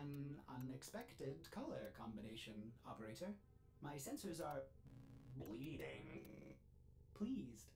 an unexpected color combination, operator. My sensors are bleeding. Pleased.